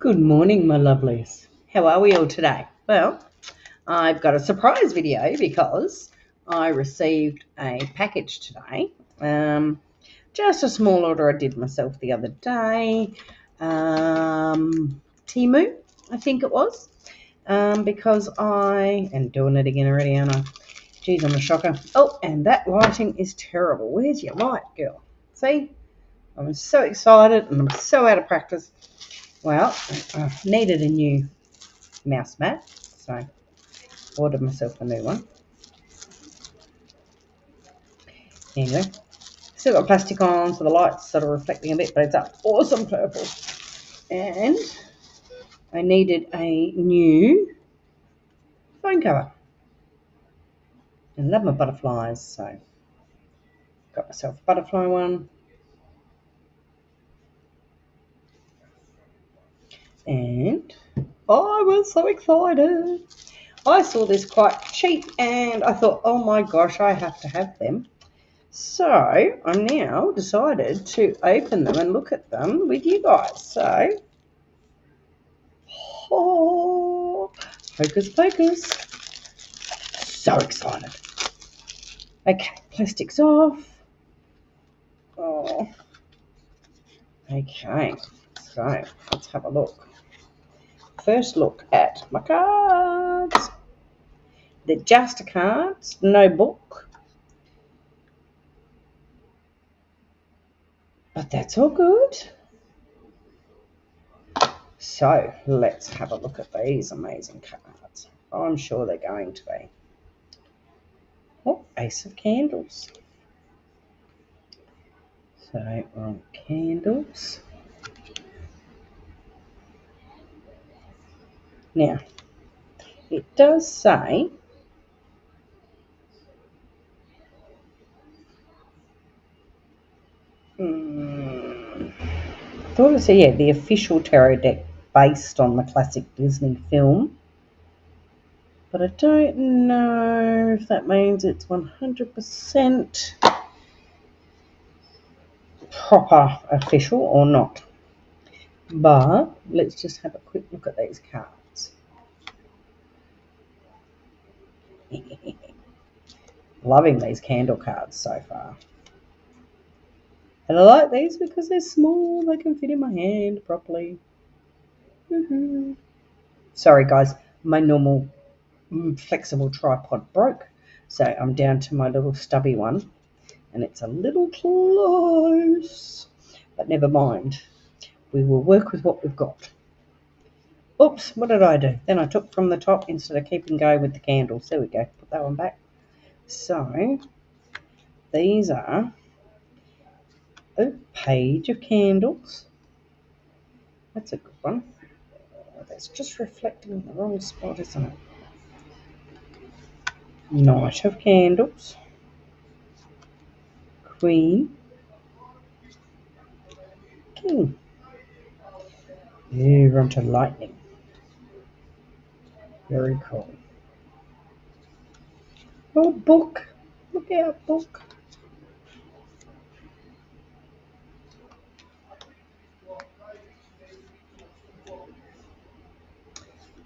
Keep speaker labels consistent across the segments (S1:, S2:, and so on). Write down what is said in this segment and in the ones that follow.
S1: Good morning, my lovelies. How are we all today? Well, I've got a surprise video because I received a package today. Um, just a small order I did myself the other day. Um, Temu, I think it was. Um, because I am doing it again already, aren't I? Geez, I'm a shocker. Oh, and that lighting is terrible. Where's your light, girl? See? I'm so excited and I'm so out of practice. Well, I needed a new mouse mat, so I ordered myself a new one. Anyway, still got plastic on, so the light's sort of reflecting a bit, but it's an awesome purple. And I needed a new phone cover. I love my butterflies, so got myself a butterfly one. And I was so excited. I saw this quite cheap and I thought, oh my gosh, I have to have them. So I'm now decided to open them and look at them with you guys. So, oh, hocus pocus. So excited. Okay, plastic's off. Oh. Okay, so let's have a look. First look at my cards. They're just cards, no book. But that's all good. So let's have a look at these amazing cards. I'm sure they're going to be. Oh, Ace of Candles. So on candles. Now, it does say Hmm. thought it said, yeah, the official tarot deck based on the classic Disney film. But I don't know if that means it's 100% proper official or not. But let's just have a quick look at these cards. Loving these candle cards so far. And I like these because they're small, they can fit in my hand properly. Mm-hmm. Sorry, guys, my normal mm, flexible tripod broke, so I'm down to my little stubby one, and it's a little close, but never mind. We will work with what we've got. Oops, what did I do? Then I took from the top instead of keeping going with the candles. There we go. Put that one back. So, these are a page of candles. That's a good one. Oh, that's just reflecting in the wrong spot, isn't it? Knight of candles. Queen. King. We're onto lightning. Very cool. Oh, book. Look out, book.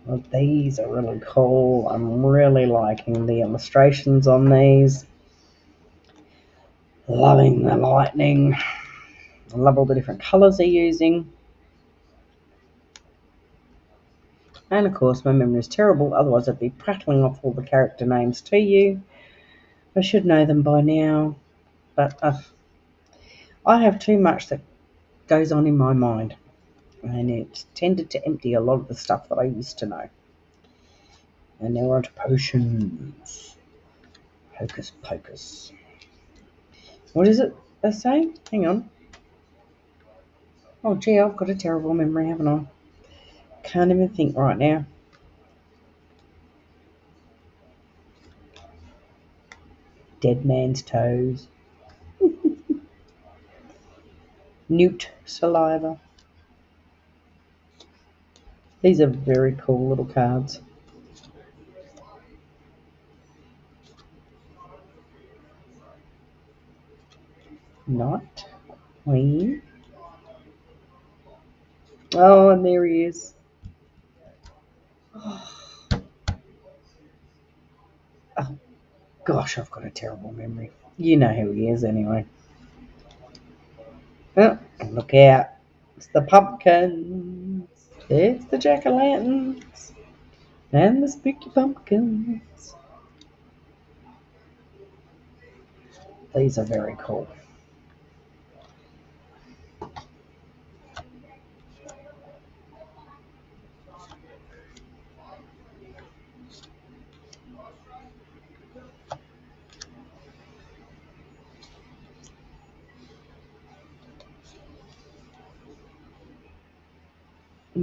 S1: Well, these are really cool. I'm really liking the illustrations on these. Loving the lightning. I love all the different colours they're using. And of course, my memory is terrible, otherwise, I'd be prattling off all the character names to you. I should know them by now, but uh, I have too much that goes on in my mind and it tended to empty a lot of the stuff that I used to know. And now we're on to potions. Hocus pocus. What is it they say? Hang on. Oh, gee, I've got a terrible memory, haven't I? Can't even think right now. Dead man's toes. Newt saliva. These are very cool little cards. Not Queen, Oh, and there he is. Oh. gosh, I've got a terrible memory. You know who he is anyway. Oh, look out. It's the pumpkins. It's the jack-o'-lanterns. And the spooky pumpkins. These are very cool.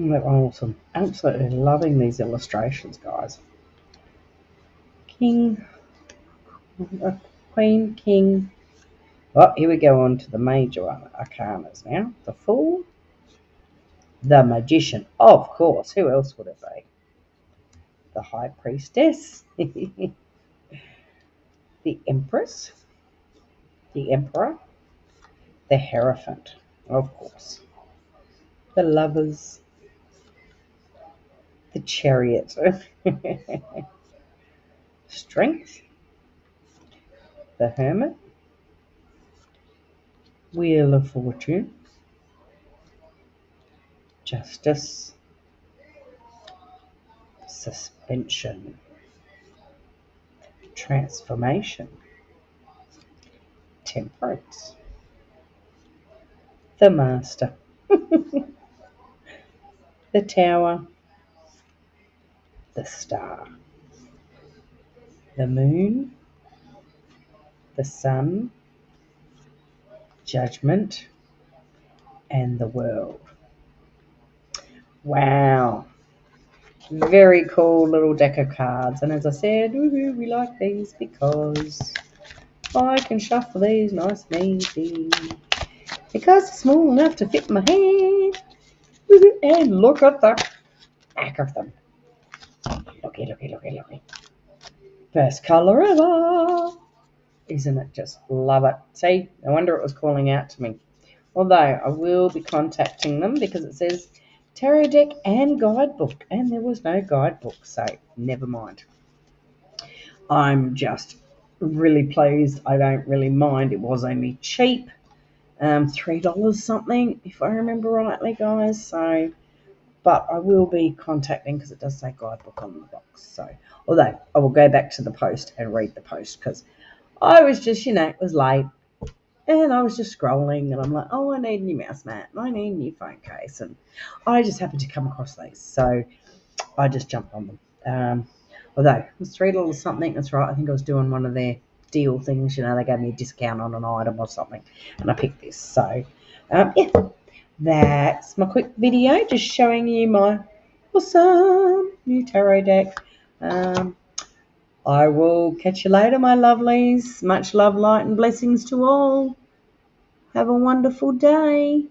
S1: They're awesome. Absolutely loving these illustrations, guys. King, uh, Queen, King. Well, here we go on to the major one, arcanas now. The Fool, the Magician, of course. Who else would it be? The High Priestess, the Empress, the Emperor, the Hierophant, of course. The Lovers, the chariot. Strength. The hermit. Wheel of fortune. Justice. Suspension. Transformation. Temperance. The master. the tower the star, the moon, the sun, judgment, and the world. Wow. Very cool little deck of cards. And as I said, we like these because I can shuffle these nice and easy. Because it's small enough to fit my hand. And look at the back of them. Looky, looky, looky, looky. Best colour ever. Isn't it just love it? See, no wonder it was calling out to me. Although I will be contacting them because it says tarot deck and guidebook, and there was no guidebook, so never mind. I'm just really pleased. I don't really mind. It was only cheap, um, three dollars something, if I remember rightly, guys. So but I will be contacting because it does say guidebook on the box. So, although I will go back to the post and read the post because I was just, you know, it was late and I was just scrolling and I'm like, oh, I need a new mouse mat and I need a new phone case. And I just happened to come across these. So I just jumped on them. Um, although it was three dollars something, that's right. I think I was doing one of their deal things, you know, they gave me a discount on an item or something, and I picked this. So, um, yeah, that's my quick video just showing you my awesome new tarot deck. Um, I will catch you later, my lovelies. Much love, light, and blessings to all. Have a wonderful day.